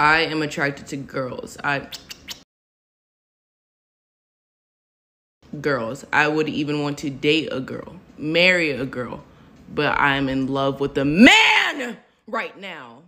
I am attracted to girls. I girls. I would even want to date a girl, marry a girl, but I'm in love with a man right now.